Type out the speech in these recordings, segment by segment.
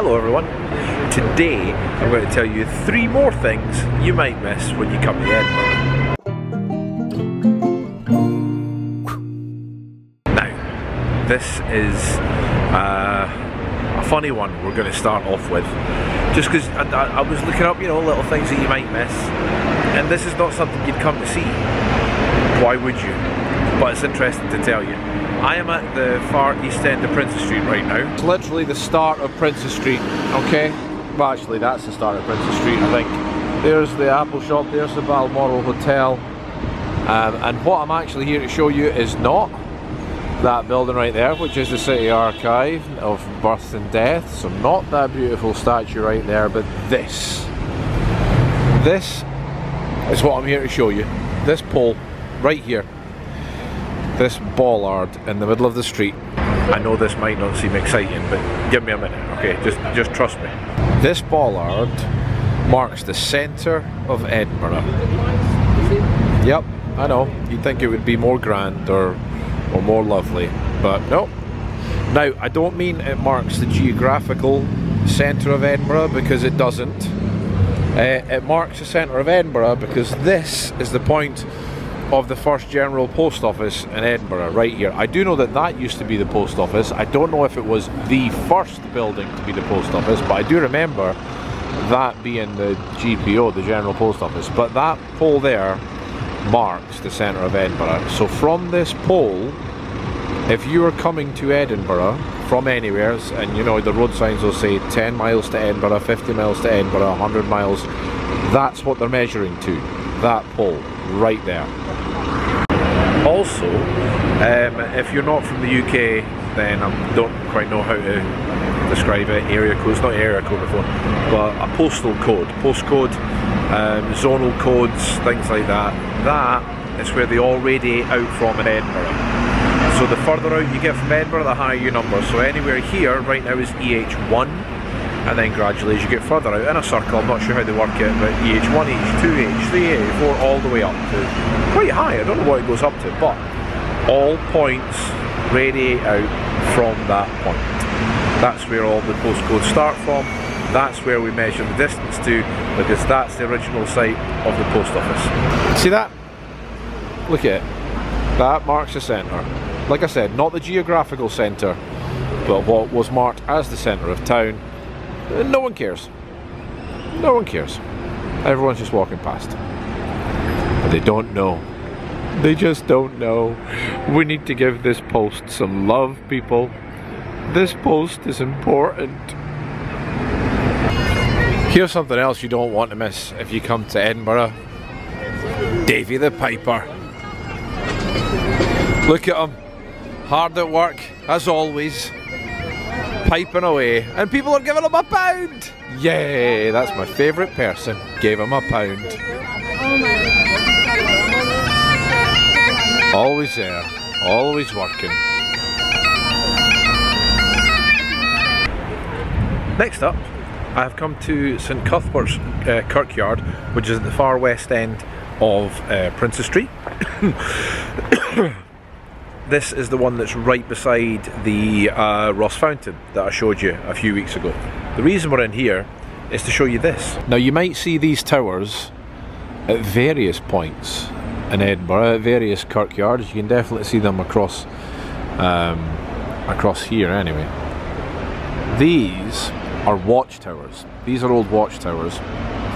Hello everyone. Today I'm going to tell you three more things you might miss when you come to Edinburgh. Now, this is uh, a funny one we're going to start off with. Just because I, I, I was looking up, you know, little things that you might miss. And this is not something you'd come to see. Why would you? But it's interesting to tell you. I am at the far east end of Princes Street right now. It's literally the start of Princes Street, okay? Well, actually, that's the start of Princes Street, I think. There's the Apple shop, there's the Balmoral Hotel. Um, and what I'm actually here to show you is not that building right there, which is the City Archive of Birth and Death. So not that beautiful statue right there, but this. This is what I'm here to show you. This pole right here this bollard in the middle of the street. I know this might not seem exciting, but give me a minute, okay? Just, just trust me. This bollard marks the centre of Edinburgh. Yep, I know. You'd think it would be more grand or, or more lovely, but no. Now, I don't mean it marks the geographical centre of Edinburgh because it doesn't. Uh, it marks the centre of Edinburgh because this is the point of the first General Post Office in Edinburgh, right here. I do know that that used to be the post office. I don't know if it was the first building to be the post office, but I do remember that being the GPO, the General Post Office. But that pole there marks the centre of Edinburgh. So from this pole, if you are coming to Edinburgh from anywhere, and you know the road signs will say 10 miles to Edinburgh, 50 miles to Edinburgh, 100 miles, that's what they're measuring to, that pole right there. Also, um, if you're not from the UK, then I don't quite know how to describe it. Area codes, not area code before, but a postal code, postcode, um, zonal codes, things like that. That is where they all radiate out from in Edinburgh. So the further out you get from Edinburgh, the higher your number. So anywhere here right now is EH1 and then gradually as you get further out in a circle, I'm not sure how they work it, but EH1, EH2, EH3, EH4, all the way up to quite high, I don't know what it goes up to, but all points radiate out from that point. That's where all the postcodes start from, that's where we measure the distance to, because that's the original site of the post office. See that? Look at it. That marks the centre. Like I said, not the geographical centre, but what was marked as the centre of town no one cares. No one cares. Everyone's just walking past. But they don't know. They just don't know. We need to give this post some love, people. This post is important. Here's something else you don't want to miss if you come to Edinburgh. Davy the Piper. Look at him. Hard at work, as always piping away, and people are giving him a pound. Yay, that's my favourite person. Gave him a pound. Always there, always working. Next up, I have come to St Cuthbert's uh, Kirkyard, which is at the far west end of uh, Princes Street. This is the one that's right beside the uh, Ross Fountain that I showed you a few weeks ago. The reason we're in here is to show you this. Now you might see these towers at various points in Edinburgh, at various kirkyards. You can definitely see them across um, across here anyway. These are watchtowers. These are old watchtowers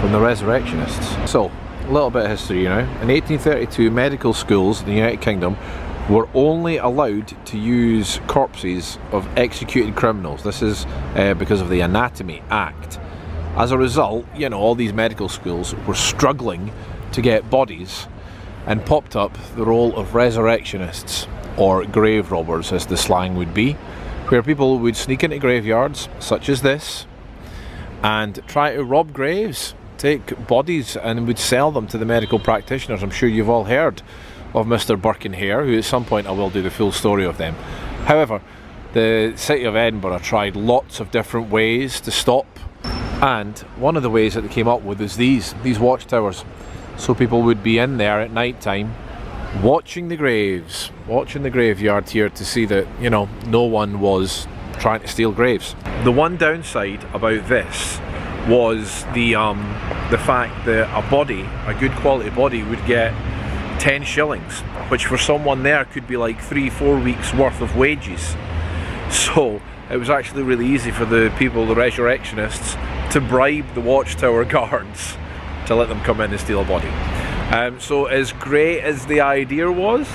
from the Resurrectionists. So, a little bit of history, you know. In 1832, medical schools in the United Kingdom were only allowed to use corpses of executed criminals. This is uh, because of the Anatomy Act. As a result, you know, all these medical schools were struggling to get bodies and popped up the role of resurrectionists or grave robbers as the slang would be, where people would sneak into graveyards such as this and try to rob graves, take bodies and would sell them to the medical practitioners. I'm sure you've all heard of Mr. Burke Hare, who at some point I will do the full story of them. However, the City of Edinburgh tried lots of different ways to stop, and one of the ways that they came up with is these, these watchtowers. So people would be in there at night time watching the graves, watching the graveyard here to see that, you know, no one was trying to steal graves. The one downside about this was the um, the fact that a body, a good quality body, would get 10 shillings, which for someone there could be like three, four weeks worth of wages. So it was actually really easy for the people, the resurrectionists, to bribe the watchtower guards to let them come in and steal a body. Um, so as great as the idea was,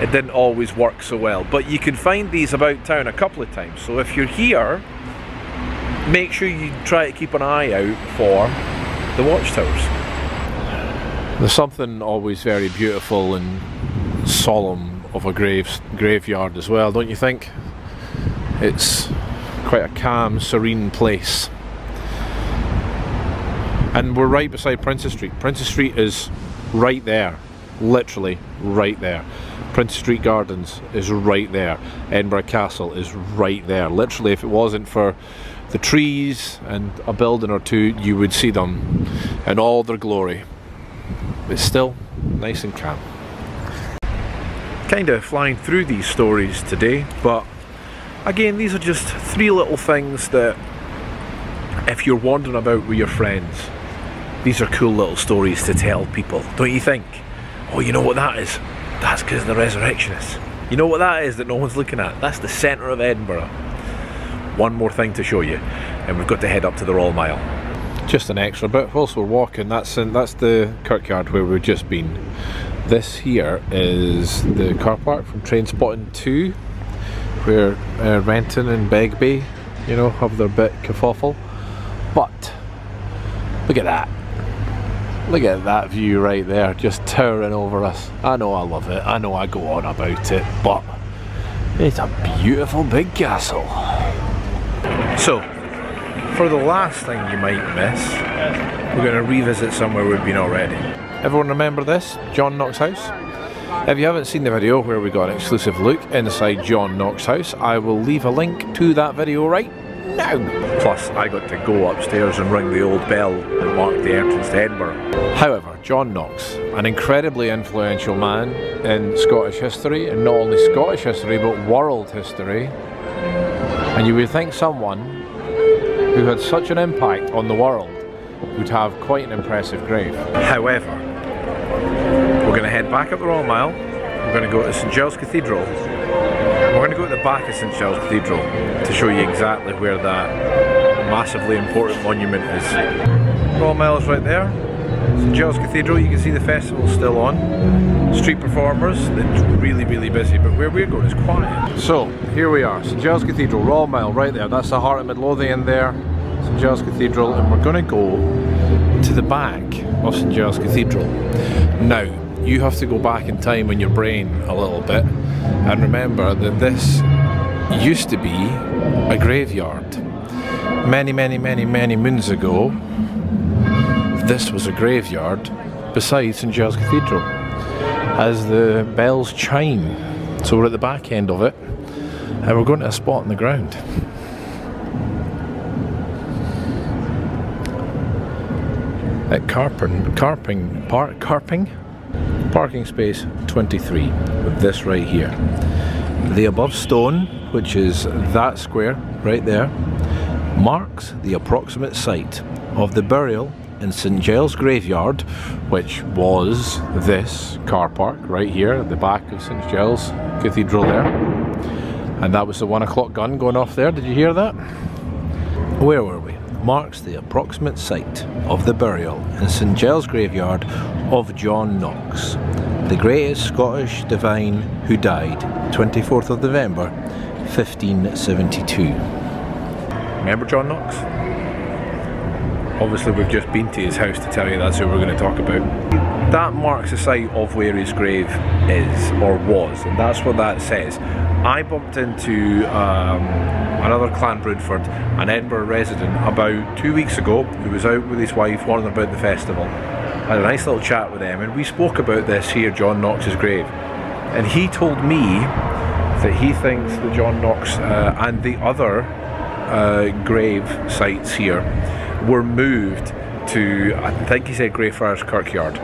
it didn't always work so well. But you can find these about town a couple of times. So if you're here, make sure you try to keep an eye out for the watchtowers. There's something always very beautiful and solemn of a graves, graveyard as well, don't you think? It's quite a calm, serene place. And we're right beside Princes Street. Princes Street is right there, literally right there. Princes Street Gardens is right there. Edinburgh Castle is right there. Literally, if it wasn't for the trees and a building or two, you would see them in all their glory. But still, nice and calm. Kind of flying through these stories today, but again, these are just three little things that if you're wandering about with your friends, these are cool little stories to tell people, don't you think? Oh, you know what that is? That's because the resurrectionists. You know what that is that no one's looking at? That's the centre of Edinburgh. One more thing to show you, and we've got to head up to the Royal Mile. Just an extra bit. Whilst we're walking, that's in, that's the kirkyard where we've just been. This here is the car park from Trainspotting 2, where uh, Renton and Begbie, you know, have their bit kerfuffle. But look at that. Look at that view right there, just towering over us. I know I love it, I know I go on about it, but it's a beautiful big castle. So, for the last thing you might miss, we're going to revisit somewhere we've been already. Everyone remember this? John Knox House? If you haven't seen the video where we got an exclusive look inside John Knox House, I will leave a link to that video right now. Plus, I got to go upstairs and ring the old bell that marked the entrance to Edinburgh. However, John Knox, an incredibly influential man in Scottish history, and not only Scottish history but world history, and you would think someone who had such an impact on the world would have quite an impressive grave. However, we're going to head back up the Royal Mile, we're going to go to St Giles Cathedral we're going to go to the back of St Giles Cathedral to show you exactly where that massively important monument is. Royal Mile is right there. St Giles Cathedral, you can see the festival still on. Street performers, it's really, really busy, but where we're going is quiet. So, here we are, St Giles Cathedral, Royal Mile, right there. That's the heart of Midlothian there, St Giles Cathedral, and we're going to go to the back of St Giles Cathedral. Now, you have to go back in time in your brain a little bit and remember that this used to be a graveyard. Many, many, many, many moons ago, this was a graveyard beside St Giles Cathedral as the bells chime. So we're at the back end of it and we're going to a spot on the ground. At Carping, Carping, Park, Carping? Parking space 23 this right here. The above stone, which is that square right there, marks the approximate site of the burial in St Giles Graveyard, which was this car park right here at the back of St Giles Cathedral there. And that was the one o'clock gun going off there, did you hear that? Where were we? Marks the approximate site of the burial in St Giles Graveyard of John Knox, the greatest Scottish divine who died 24th of November 1572. Remember John Knox? Obviously we've just been to his house to tell you that's who we're going to talk about. That marks the site of where his grave is, or was, and that's what that says. I bumped into um, another Clan Broonford, an Edinburgh resident, about two weeks ago who was out with his wife wondering about the festival I had a nice little chat with them, and we spoke about this here, John Knox's grave. And he told me that he thinks that John Knox uh, and the other uh, grave sites here were moved to, I think he said Greyfriars Kirkyard.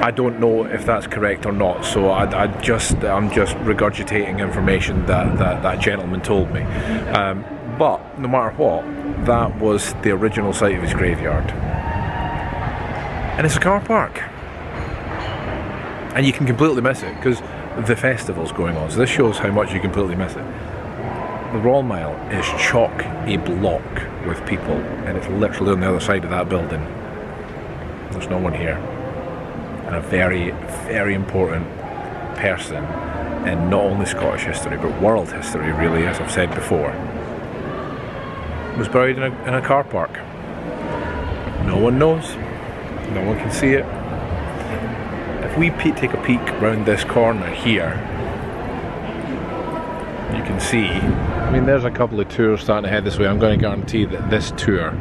I don't know if that's correct or not, so I, I just I'm just regurgitating information that that, that gentleman told me. Um, but no matter what, that was the original site of his graveyard, and it's a car park, and you can completely miss it because the festival's going on. So this shows how much you completely miss it. The Royal Mile is chock a block with people, and it's literally on the other side of that building. There's no one here and a very, very important person in not only Scottish history but world history, really, as I've said before, was buried in a, in a car park. No one knows, no one can see it. If we take a peek round this corner here, you can see I mean there's a couple of tours starting to head this way I'm going to guarantee that this tour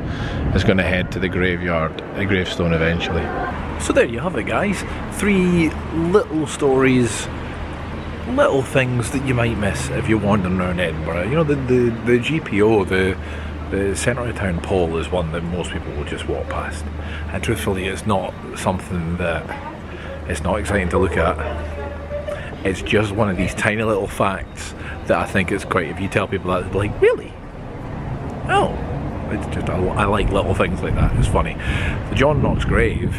is going to head to the graveyard the gravestone eventually so there you have it guys, three little stories, little things that you might miss if you're wandering around Edinburgh. You know the, the, the GPO, the the centre of town pole is one that most people will just walk past. And truthfully it's not something that it's not exciting to look at. It's just one of these tiny little facts that I think is quite, if you tell people that, they're like, really? Oh. It's just, I, I like little things like that, it's funny. The John Knox grave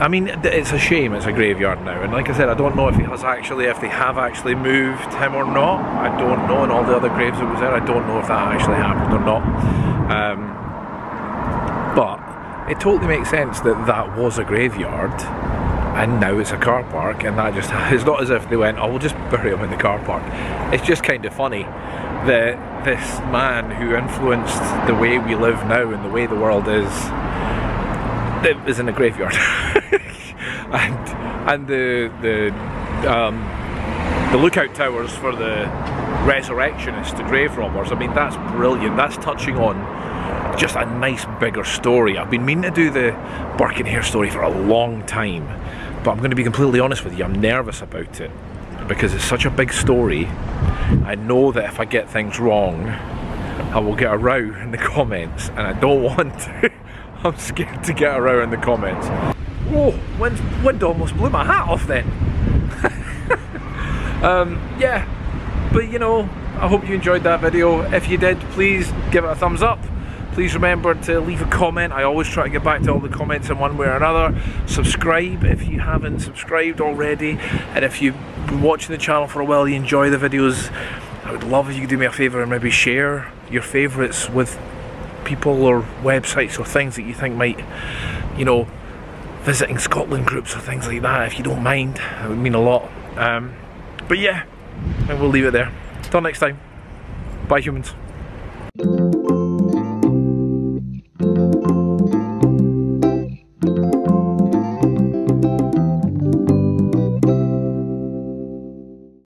I mean, it's a shame it's a graveyard now, and like I said, I don't know if he has actually, if they have actually moved him or not. I don't know, and all the other graves that was there, I don't know if that actually happened or not. Um, but it totally makes sense that that was a graveyard, and now it's a car park, and that just, it's not as if they went, oh, we'll just bury him in the car park. It's just kind of funny that this man who influenced the way we live now and the way the world is, is in a graveyard. and and the the um, the lookout towers for the resurrectionists, the grave robbers. I mean, that's brilliant. That's touching on just a nice bigger story. I've been meaning to do the Hare story for a long time, but I'm going to be completely honest with you. I'm nervous about it because it's such a big story. I know that if I get things wrong, I will get a row in the comments, and I don't want to. I'm scared to get a row in the comments. Oh, wind, wind almost blew my hat off then. um, yeah, but you know, I hope you enjoyed that video. If you did, please give it a thumbs up. Please remember to leave a comment. I always try to get back to all the comments in one way or another. Subscribe if you haven't subscribed already. And if you've been watching the channel for a while, you enjoy the videos, I would love if you could do me a favour and maybe share your favourites with people or websites or things that you think might, you know, visiting Scotland groups or things like that, if you don't mind. That would mean a lot. Um, but yeah, and we'll leave it there. Till next time. Bye humans.